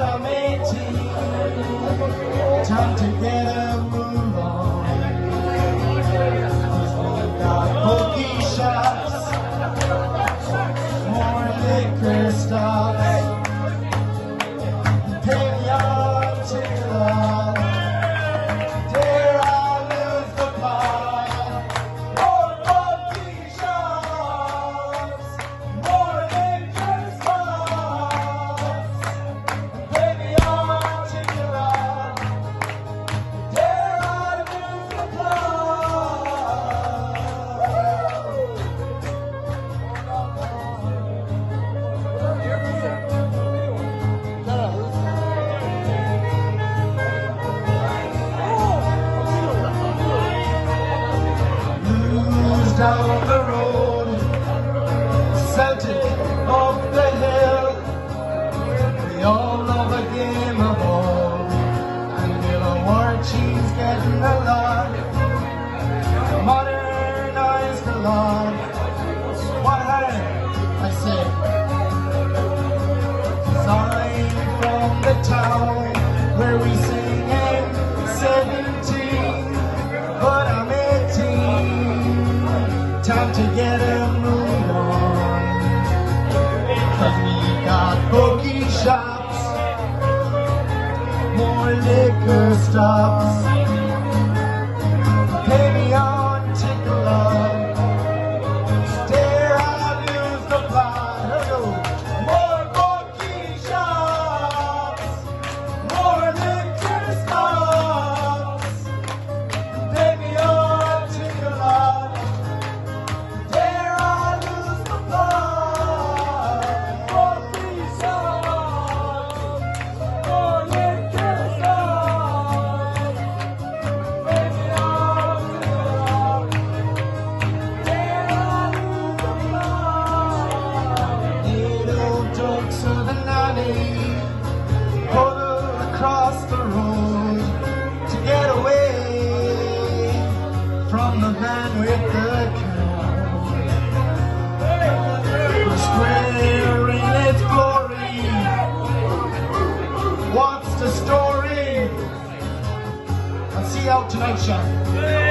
what I to you. Time to get down the road, Celtic time to get a move on. Cause we got bookie shops, more liquor stops. tonight, Sean.